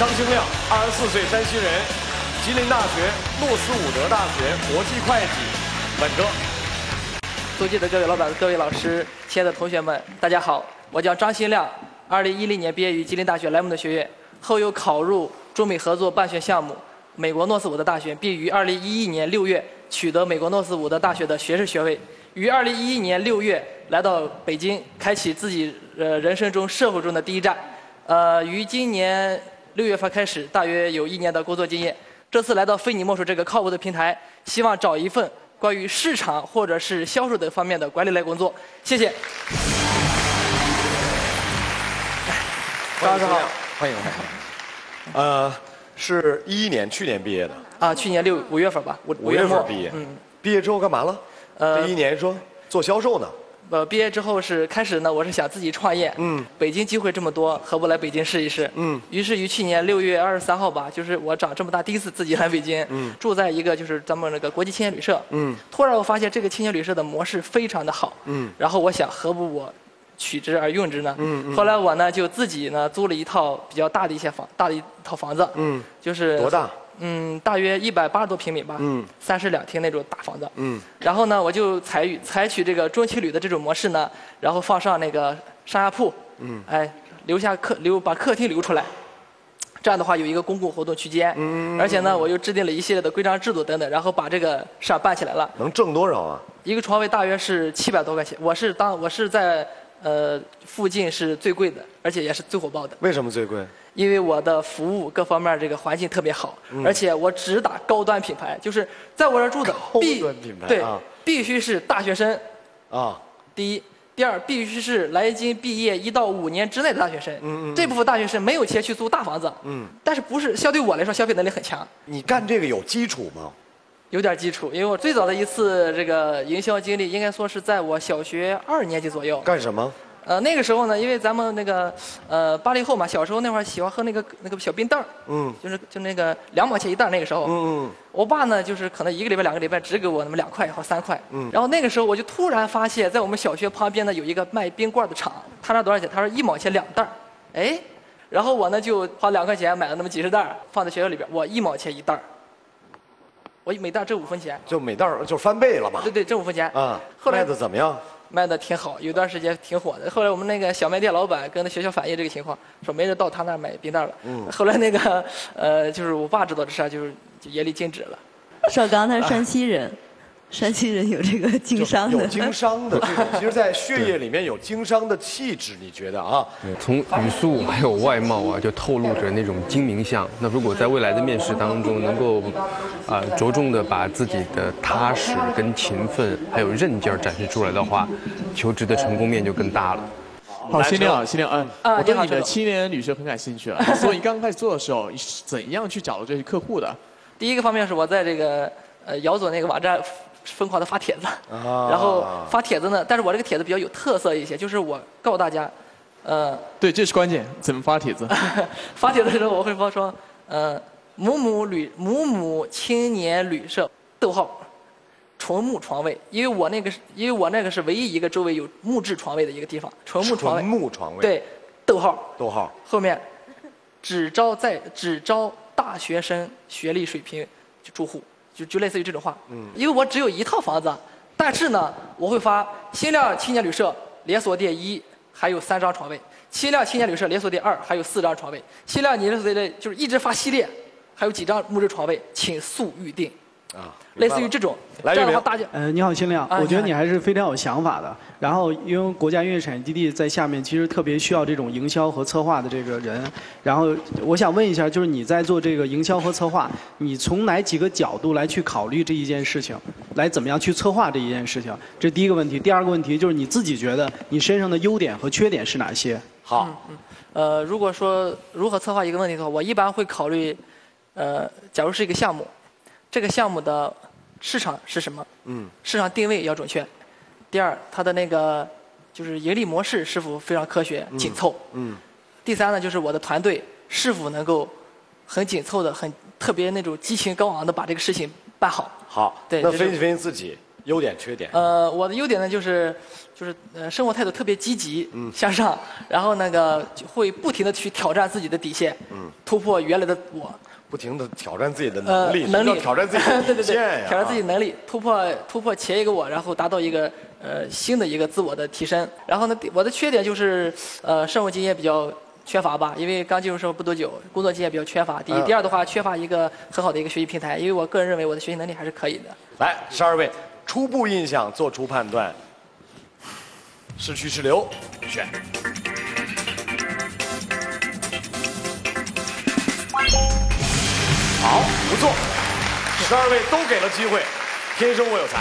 张兴亮，二十四岁，山西人，吉林大学诺斯伍德大学国际会计本科。尊敬的各位老板、各位老师、亲爱的同学们，大家好，我叫张新亮，二零一零年毕业于吉林大学莱蒙德学院，后又考入中美合作办学项目美国诺斯伍德大学，并于二零一一年六月取得美国诺斯伍德大学的学士学位。于二零一一年六月来到北京，开启自己呃人生中社会中的第一站。呃，于今年六月份开始，大约有一年的工作经验。这次来到非你莫属这个靠谱的平台，希望找一份。关于市场或者是销售等方面的管理类工作，谢谢。张老师好，欢迎欢迎。呃，是一一年去年毕业的。啊，去年六五月份吧，五五月份毕业。嗯。毕业之后干嘛了？呃，第一年说做销售呢。呃，毕业之后是开始呢，我是想自己创业。嗯。北京机会这么多，何不来北京试一试？嗯。于是于去年六月二十三号吧，就是我长这么大第一次自己来北京。嗯。住在一个就是咱们那个国际青年旅社。嗯。突然我发现这个青年旅社的模式非常的好。嗯。然后我想，何不我取之而用之呢？嗯嗯。后来我呢就自己呢租了一套比较大的一些房，大的一套房子。嗯。就是多大？嗯，大约一百八十多平米吧，嗯，三室两厅那种大房子，嗯，然后呢，我就采取采取这个中青旅的这种模式呢，然后放上那个上下铺，嗯，哎，留下客留把客厅留出来，这样的话有一个公共活动区间，嗯，而且呢，我又制定了一系列的规章制度等等，然后把这个事儿办起来了。能挣多少啊？一个床位大约是七百多块钱，我是当我是在呃附近是最贵的，而且也是最火爆的。为什么最贵？因为我的服务各方面这个环境特别好，而且我只打高端品牌，就是在我这儿住的 必对必须是大学生啊。第一，第二必须是来京毕业一到五年之内的大学生。嗯嗯。这部分大学生没有钱去租大房子。嗯。但是不是相对我来说消费能力很强。你干这个有基础吗？有点基础，因为我最早的一次这个营销经历，应该说是在我小学二年级左右。干什么？呃，那个时候呢，因为咱们那个呃八零后嘛，小时候那会儿喜欢喝那个那个小冰袋嗯，就是就那个两毛钱一袋那个时候，嗯嗯，我爸呢就是可能一个礼拜两个礼拜只给我那么两块或三块，嗯，然后那个时候我就突然发现，在我们小学旁边呢有一个卖冰棍的厂，他那多少钱？他说一毛钱两袋儿。哎，然后我呢就花两块钱买了那么几十袋儿放在学校里边，我一毛钱一袋儿。我每袋挣五分钱，就每袋就翻倍了嘛，对对，挣五分钱，啊，卖的怎么样？卖的挺好，有段时间挺火的。后来我们那个小卖店老板跟那学校反映这个情况，说没人到他那儿买冰袋了。嗯。后来那个呃，就是我爸知道这事儿，就是就严厉禁止了。少刚他是山西人。山西人有这个经商的，有经商的 这种，其实，在血液里面有经商的气质，你觉得啊？从语速还有外貌啊，就透露着那种精明相。那如果在未来的面试当中，能够啊着重的把自己的踏实跟勤奋还有韧劲儿展示出来的话，求职的成功面就更大了。好，新亮，新亮，嗯，我对你的青年旅社很感兴趣了。所以你刚刚开始做的时候，你是怎样去找到这些客户的？第一个方面是我在这个呃姚总那个网站。疯狂的发帖子，然后发帖子呢，但是我这个帖子比较有特色一些，就是我告诉大家，呃，对，这是关键，怎么发帖子？发帖子的时候我会发说，呃，某某旅某某青年旅社，逗号，纯木床位，因为我那个是，因为我那个是唯一一个周围有木质床位的一个地方，纯木床位。木床位。对，逗号。逗号。后面，只招在只招大学生学历水平住户。就就类似于这种话，嗯，因为我只有一套房子，但是呢，我会发新亮青年旅社连锁店一还有三张床位，新亮青年旅社连锁店二还有四张床位，新亮连锁店就是一直发系列，还有几张木质床位，请速预定。啊，类似于这种，这样的话大家，呃，你好，新亮，我觉得你还是非常有想法的。然后，因为国家音乐产业基地在下面，其实特别需要这种营销和策划的这个人。然后，我想问一下，就是你在做这个营销和策划，你从哪几个角度来去考虑这一件事情，来怎么样去策划这一件事情？这第一个问题。第二个问题就是你自己觉得你身上的优点和缺点是哪些？好，呃，如果说如何策划一个问题的话，我一般会考虑，呃，假如是一个项目。这个项目的市场是什么？嗯，市场定位要准确。第二，它的那个就是盈利模式是否非常科学、紧凑？嗯。第三呢，就是我的团队是否能够很紧凑的、很特别那种激情高昂的把这个事情办好？好。对。那分析分析自己。优点缺点。呃，我的优点呢就是就是呃生活态度特别积极向上，然后那个会不停的去挑战自己的底线，突破原来的我。不停的挑战自己的呃能力，，能力挑战自己的 对对对，挑战自己能力，突破突破前一个我，然后达到一个呃新的一个自我的提升。然后呢，我的缺点就是呃生活经验比较缺乏吧，因为刚进入社会不多久，工作经验比较缺乏。第一，嗯第二的话，缺乏一个很好的一个学习平台，因为我个人认为我的学习能力还是可以的。来，十二位初步印象做出判断，是去是留，选。好，不错，十二位都给了机会，天生我有才。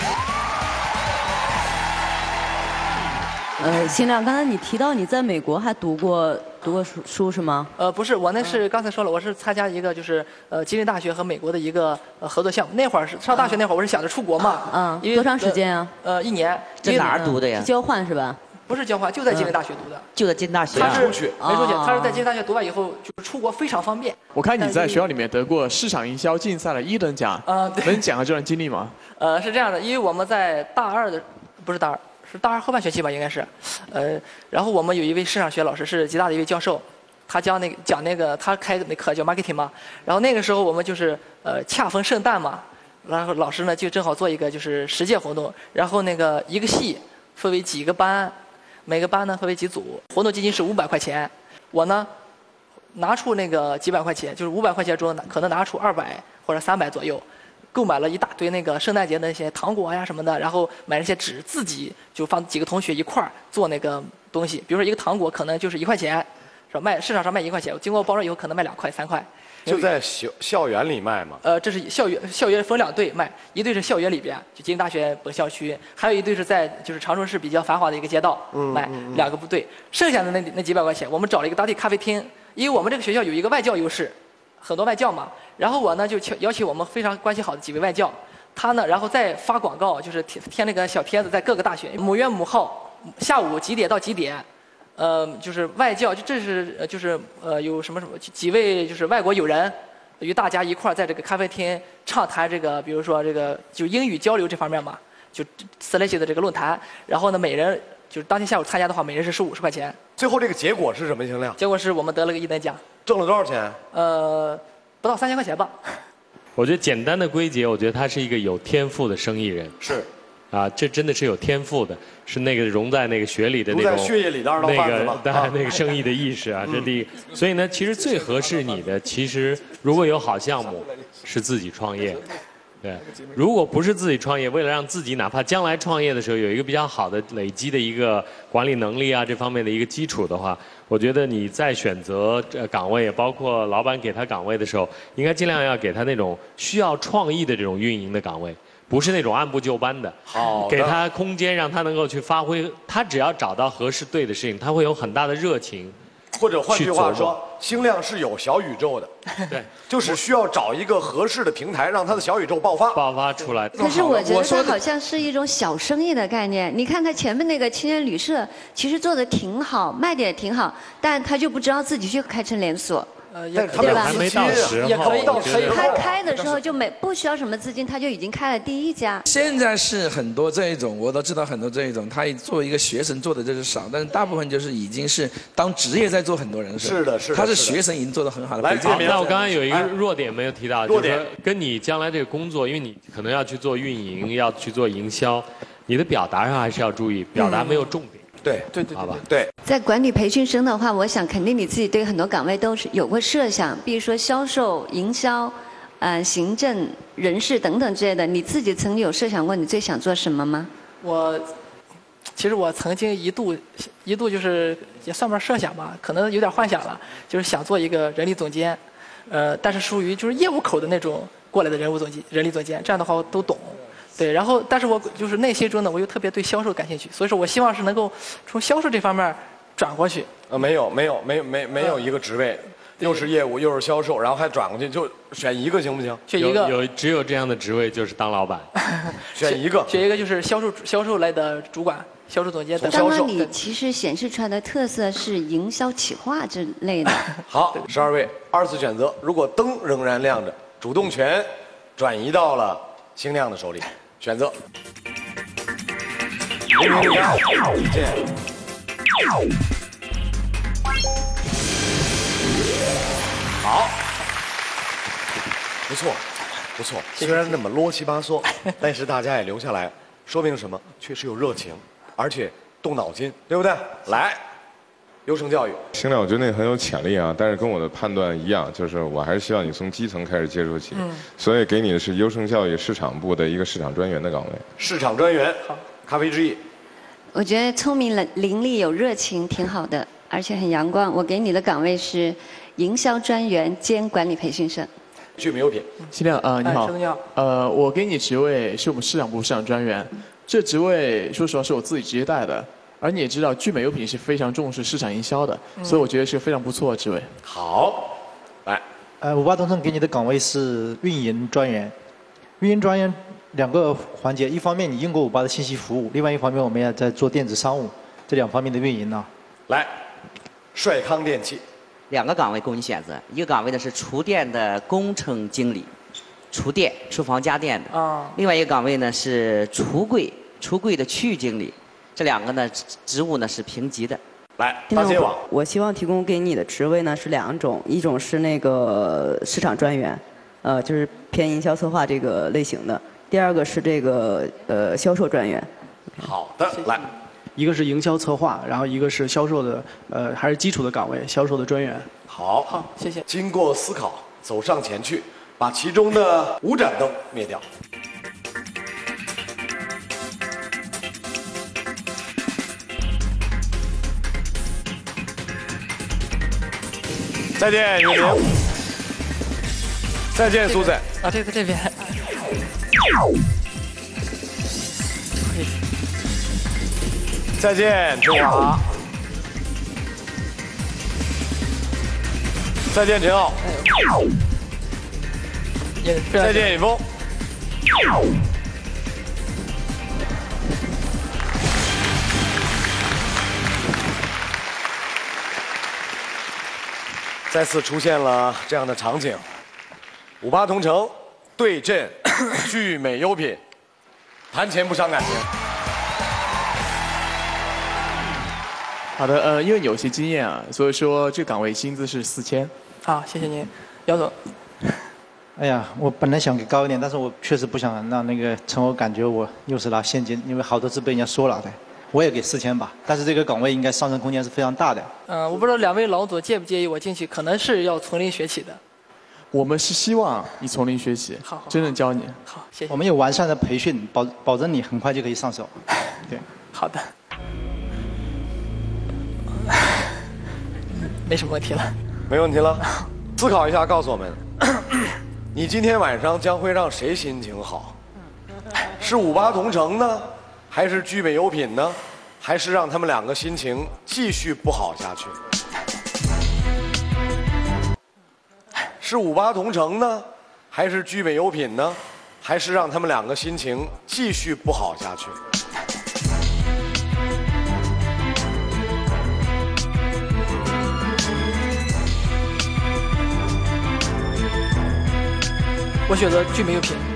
呃，新亮，刚才你提到你在美国还读过读过书书是吗？呃，不是，我那是刚才说了，我是参加一个就是呃吉林大学和美国的一个呃合作项目。那会儿是上大学那会儿，我是想着出国嘛，嗯因为多长时间啊？呃，一年。在哪儿读的呀是？交换是吧？不是交换，就在吉林大学读的。就在吉林大学啊。他是出去没出去，哦他是在吉林大学读完以后，就是出国非常方便。我看你在学校里面得过市场营销竞赛的一等奖，啊对能讲下这段经历吗？呃，是这样的，因为我们在大二的，不是大二，是大二后半学期吧，应该是，呃，然后我们有一位市场学老师是吉大的一位教授，他教那个讲那个他开的那课叫 marketing 嘛，然后那个时候我们就是呃恰逢圣诞嘛，然后老师呢就正好做一个就是实践活动，然后那个一个系分为几个班，每个班呢分为几组，活动基金是五百块钱，我呢拿出那个几百块钱，就是五百块钱中可能拿出二百或者三百左右，购买了一大堆那个圣诞节的那些糖果呀什么的，然后买那些纸，自己就放几个同学一块儿做那个东西。比如说一个糖果可能就是一块钱，是吧？卖市场上卖一块钱，经过包装以后可能卖两块三块。就在校校园里卖吗。呃，这是校园校园分两队卖，一队是校园里边，就吉林大学本校区，还有一队是在就是长春市比较繁华的一个街道卖，两个部队。剩下的那那几百块钱，我们找了一个当地咖啡厅，因为我们这个学校有一个外教优势，很多外教嘛。然后我呢就请邀请我们非常关系好的几位外教，他呢然后再发广告，就是贴贴那个小贴子在各个大学，某月某号下午几点到几点。呃，就是外教，就这是呃，就是呃，有什么什么几几位就是外国友人，与大家一块儿在这个咖啡厅畅谈这个，比如说这个就英语交流这方面嘛，就此类型的这个论坛。然后呢，每人就是当天下午参加的话，每人是收五十块钱。最后这个结果是什么？星亮结果是我们得了个一等奖，挣了多少钱？呃，不到三千块钱吧。我觉得简单的归结，我觉得他是一个有天赋的生意人是啊，这真的是有天赋的，是那个融在那个血里的那种血液里的二道那个对啊 那个生意的意识啊，这是第一。所以呢，其实最合适你的，其实如果有好项目，是自己创业。对，如果不是自己创业，为了让自己哪怕将来创业的时候有一个比较好的累积的一个管理能力啊这方面的一个基础的话，我觉得你在选择呃岗位，包括老板给他岗位的时候，应该尽量要给他那种需要创意的这种运营的岗位，不是那种按部就班的。好的给他空间，让他能够去发挥。他只要找到合适对的事情，他会有很大的热情。或者换句话说，星亮是有小宇宙的，对，就是需要找一个合适的平台，让他的小宇宙爆发。爆发出来。可是我觉得我说的它好像是一种小生意的概念。你看他前面那个青年旅社，其实做的挺好，卖的也挺好，但他就不知道自己去开成连锁。呃，也但是他们还没到时候，也可以我觉得可以他开的时候就没不需要什么资金，他就已经开了第一家。现在是很多这一种，我都知道很多这一种，他作为一个学生做的就是少，但是大部分就是已经是当职业在做很多人是的是的他是学生已经做的很好了。来那我刚才有一个哎弱点没有提到，弱点就是跟你将来这个工作，因为你可能要去做运营，要去做营销，你的表达上还是要注意，表达没有重点，对对对好吧？对，在管理培训生的话，我想肯定你自己对很多岗位都是有过设想，比如说销售、营销、呃行政、人事等等之类的。你自己曾经有设想过你最想做什么吗？我其实我曾经一度一度就是也算不上设想吧，可能有点幻想了，就是想做一个人力总监，呃，但是属于就是业务口的那种过来的人物总监、人力总监，这样的话我都懂。对，然后但是我就是内心中呢，我又特别对销售感兴趣，所以说我希望是能够从销售这方面转过去。呃，没有没有没有没没有一个职位，又是业务又是销售，然后还转过去，就选一个行不行？有选一个有只有这样的职位就是当老板。选一个。选一个就是销售销售类的主管、销售总监等。从销售刚刚你其实显示出来的特色是营销企划之类的。好，十二位二次选择，如果灯仍然亮着，主动权转移到了星亮的手里，选择。好，不错，不错。虽然那么啰七八嗦，但是大家也留下来，说明什么？确实有热情，而且动脑筋，对不对？来，优胜教育。星亮，我觉得那很有潜力啊，但是跟我的判断一样，就是我还是希望你从基层开始接触起。嗯。所以给你的是优胜教育市场部的一个市场专员的岗位。市场专员，好，咖啡之意。我觉得聪明、伶伶俐、有热情，挺好的，而且很阳光。我给你的岗位是营销专员兼管理培训生。聚美优品，新亮啊，你好。你好。呃，我给你职位是我们市场部市场专员，这职位说实话是我自己直接带的，而你也知道，聚美优品是非常重视市场营销的，所以我觉得是个非常不错的职位。好，来，呃，五八同城给你的岗位是运营专员，运营专员。两个环节，一方面你用过五八的信息服务，另外一方面我们要在做电子商务，这两方面的运营呢。来，帅康电器，两个岗位供你选择，一个岗位呢是厨电的工程经理，厨电、厨房家电的；啊，另外一个岗位呢是橱柜、橱柜的区域经理，这两个呢职务呢是平级的。来，大街网，我希望提供给你的职位呢是两种，一种是那个市场专员，呃，就是偏营销策划这个类型的。第二个是这个呃销售专员。好的，来，一个是营销策划，然后一个是销售的，呃还是基础的岗位，销售的专员。好，好，谢谢。经过思考，走上前去，把其中的五盏灯灭掉。再见，雨林。再见，苏仔。啊，这个这边。再见，春华。再见，陈浩。再见，尹峰。再次出现了这样的场景：五八同城对阵。聚美优品，谈钱不伤感情。好的，呃，因为有些经验啊，所以说这岗位薪资是四千。好，谢谢您，姚总。哎呀，我本来想给高一点，但是我确实不想让那个陈欧感觉我又是拿现金，因为好多次被人家说了的。我也给四千吧，但是这个岗位应该上升空间是非常大的。嗯，我不知道两位老总介不介意我进去，可能是要从零学起的。我们是希望你从零学习，好，真正教你。好，谢谢。我们有完善的培训，保保证你很快就可以上手。对，好的。没什么问题了。没问题了。思考一下，告诉我们，你今天晚上将会让谁心情好？是五八同城呢，还是聚美优品呢，还是让他们两个心情继续不好下去？是五八同城呢，还是聚美优品呢，还是让他们两个心情继续不好下去？我选择聚美优品。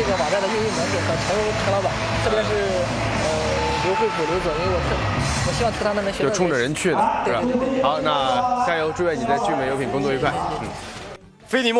这个网站的运营模式和陈陈老板，特别是呃刘惠普刘总，因为我特我希望从他那能学。就冲着人去的，是吧？好，那加油，祝愿你在聚美优品工作愉快。嗯非你莫。